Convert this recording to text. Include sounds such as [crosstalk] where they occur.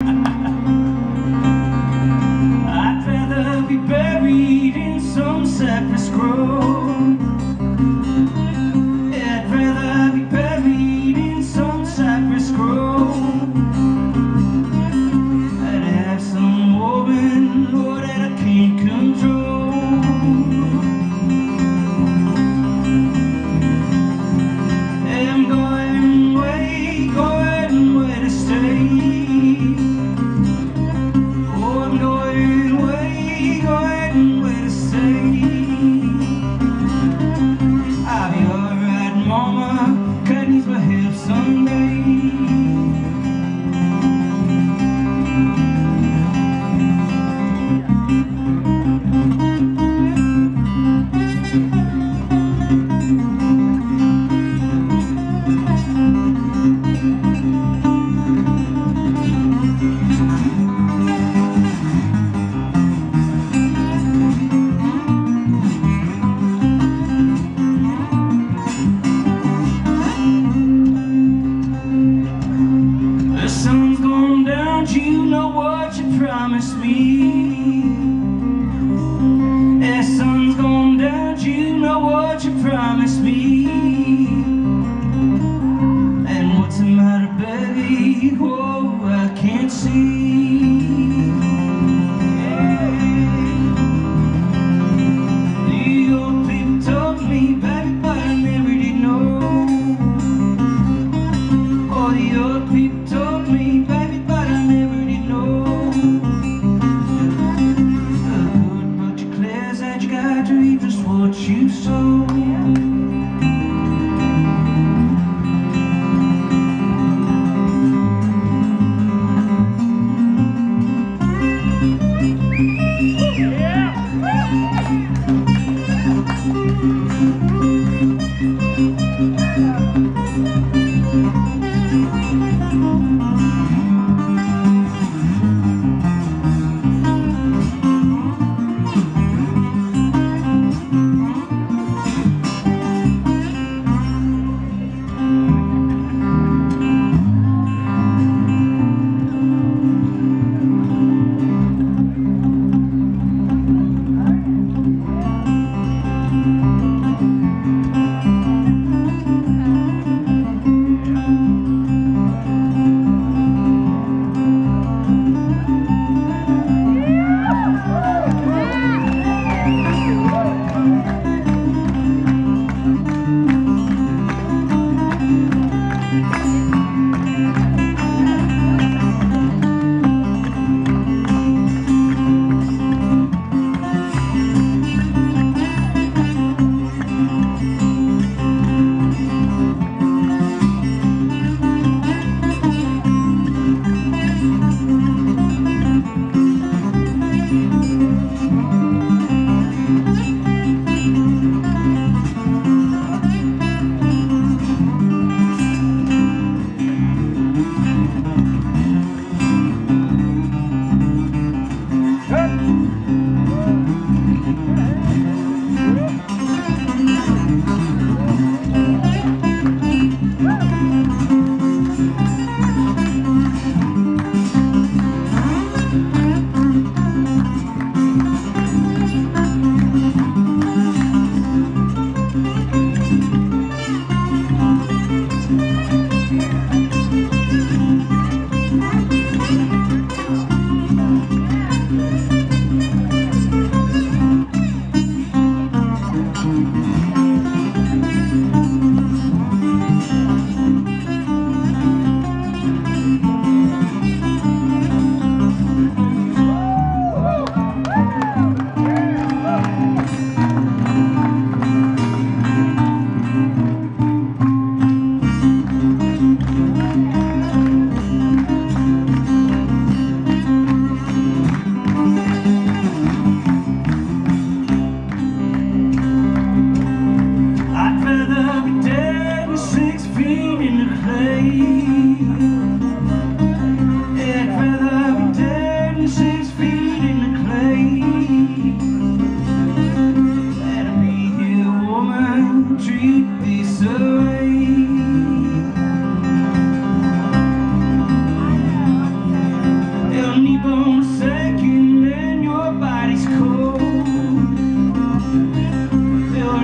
I'd [laughs] I can't see. The old people told me but I never did know. All the old people told me but I never did know. Declares that you got to just what you sow.